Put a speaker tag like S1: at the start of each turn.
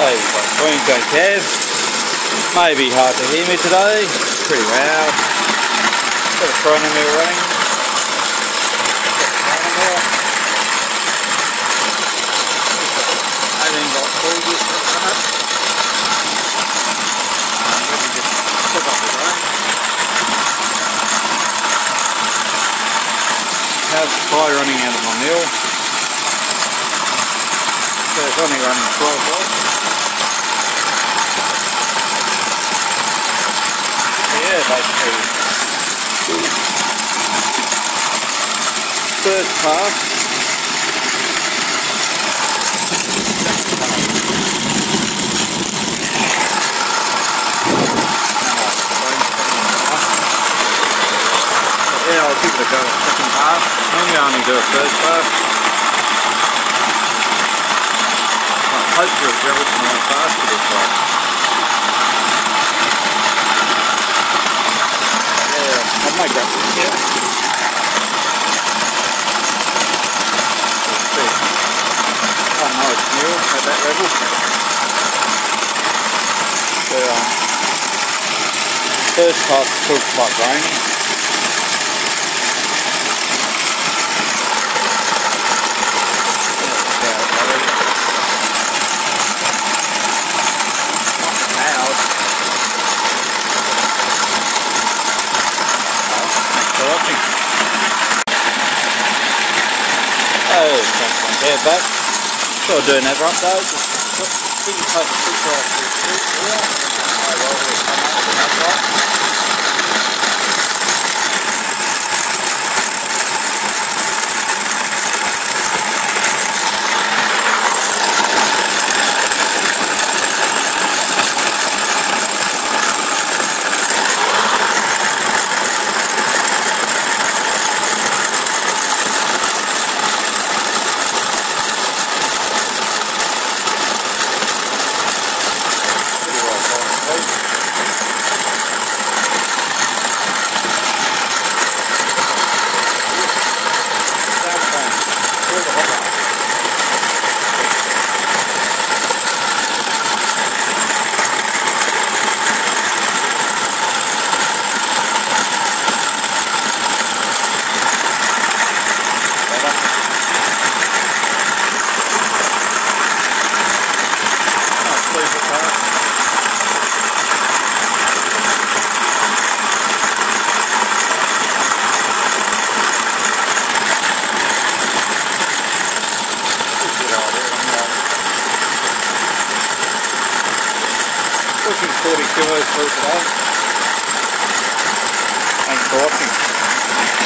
S1: Hey, we've Kev. Maybe hard to hear me today. Pretty loud. Got a corona mill running. Have fire running out of my mill. So it's only running 12 volts. First pass. Yeah, I'll it second pass. Normally I only do a first pass. I fast for this one. Yeah, I'll make that work, yeah. Let's see. Oh no, it's new that level. So, um, first part still quite rainy. Oh, thanks on there back. Sure do never update. Just didn't take the off the street here. I will kilos per day. Thanks for.